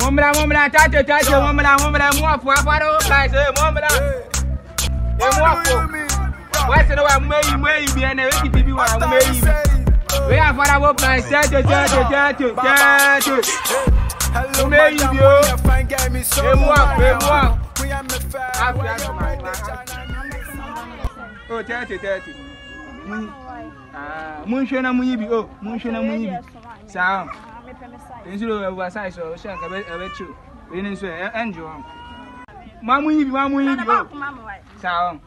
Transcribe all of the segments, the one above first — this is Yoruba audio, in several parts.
Mumra mumra tate tate mumra mumra mwafu afaro kaise mumra. E mwafu. Wese no wa mweyi mweyi bi ene weki tibi wa mweyi. We afara wo plan tate tate tate tate. Mweyi bi o. E mwafu e mwafu. Afia my Oh tate tate. Mun. Ah, mun shona mun yi bi o, oh, mun shona mun yi bi. Saam nsuo ɛwɔ asaayi sɔ ɔhyɛ nka ɛbɛ kyew eyi ni nso ɛ ɛngye maamu yi maamu yi o saa wɔn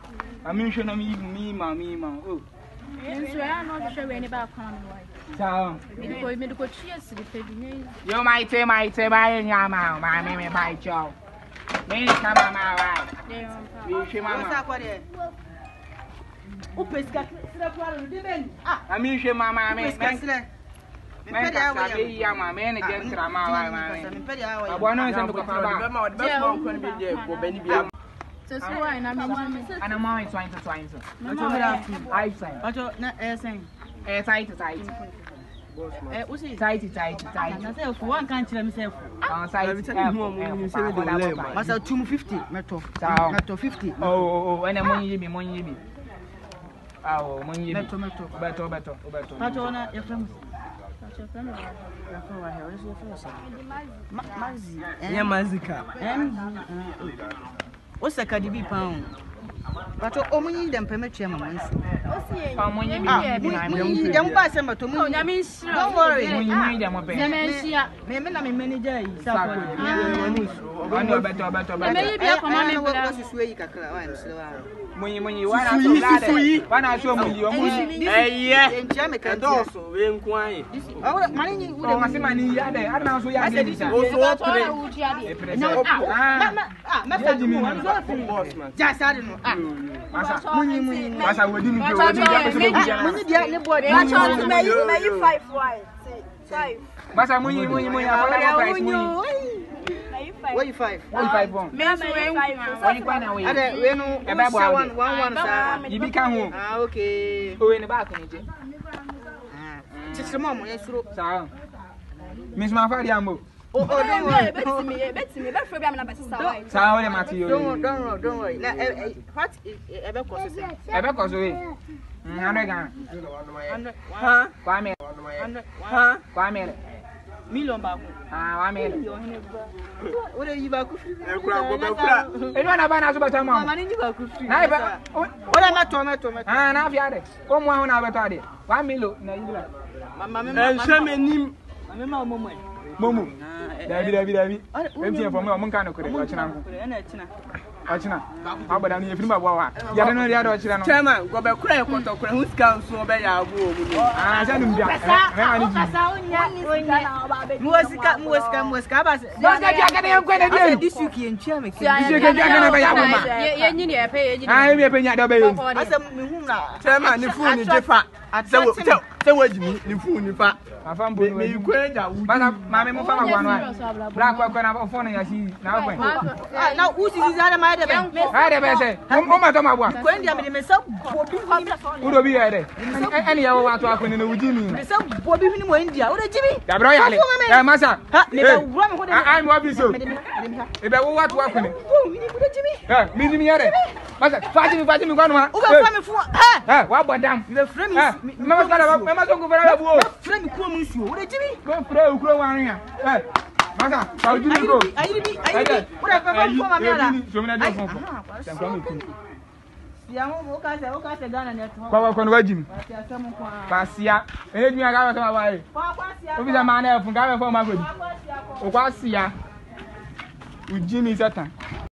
maame nhwɛ na mi yi mi maame yi ma o. nsuo ɛyà náà ɔhwehwɛ wɛni baako na mi wáyé. Yo maite maite bae nyama ma me me bae cho. Me kama ma wa. Yo shi mama. Upesika sira kwa rudimeni. Ah, ami shi mama me. Upesika sira mɛnkasabɛyia ma mɛne gyɛ ntra ma waamameaboa no sɛ mekɔfa ba anamame twan to twan so ɛsae to sae masa tum 50 mɛtɔ mɛtɔ 50 ɛnɛ monyeyi bi monyeyi bi monyeyi bi bɛtɔ bɛtɔ bɛtɔ bɛtɔ na yɛfrɛ mu yɛ e mazika wosɛ kade bi paa bato ɔmonyi dɛ mpɛ mɛtua ma mo nsi dɛm ba sɛ mbato meme na memane gya yi sakosusuo ah. eh, eh, eh, yi kakra munyi munyi wana so lade wana so munyi wa munyi eye ndo so we nku anyi awura mani nyi ude oh, masema ni ya de ana so ya de so so pre na ah ah ma fa mu wa so boss man ja sa de no ah mm, mm, mm. masa munyi munyi masa wodi ni wodi ya so munyi dia ne board ma cho to me you me you five why five masa munyi munyi munyi afara ya price munyi Where five? One five one. Me also where one one away. Ada we no eba bo one one one sa. Ibi ka ho. Ah okay. O we ne ba ko ni je. Ah. ah. Titiri mo mo ye suro. Sa. Miss ma fa di ambo. Oh, oh, don't worry. Bet me, bet me. Bet me, I'm not better. Sa o le mati yo. Don't don't worry, don't worry. Na eh, eh, what eh, ebe ko so se. Ebe ko so we. Mm, 100 gan. 100. Huh? Kwame. 100. Huh? Kwame million baako. mi. o de yi baako firi. ekura ko bɛ kura. enu ana baa n'aso bɛ tɔ ma o. n'a ye n'a fiya dɛ o mu ahun n'a bɛ na yi la. ɛnsɛn ni. mami ma o mo mɔ ye. mo mo dabi dabi dabi e bi tiɲɛ fɔ n bɛ wa mun ɔkyena abɔda no yɛfiri maboa wa yɛde no deɛ de ɔkyerɛ no chairman gɔbɛkorɛ kɔtɔkorɛ ho sika nso ɔbɛyɛ aboɔ mu no anasɛ no mbia ɛmɛne gyiyɛpɛnya dɛ ɔbɛyɛ chairman ne fo ne gye fa sɛ wagyi mu ne fuu nifa meyikɔ agya womame mofa magwa no a bra kɔkɔ na ɔfɔ no yɛsi na wokɔayɛ dɛ bɛɛ sɛ womatɔ maboa wodɔ bi yɛɛ dɛ ɛne yɛwɔ wato akone no wogyi mi dabrɛ yale masa ai mewɔ bi so ɛbɛwo wato akone menim yɛ dɛ masa fatimi fatimi kwanu ma. o bɛ o. mɛ fure mi kuro mi su o de o kuro o jiri ko. ayi bi ayi bi o de fɛn fɛn fɔ ma mi a o ka se o ka se gana ne tɔn. kɔkɔ kɔni wa jimi. k'a siya e ne dun y'a k'a bɛ sɔn ka bɔ a ye. o bi se maa n'a ye fun k'a bɛ fɔ o ma ko di. o k'a siya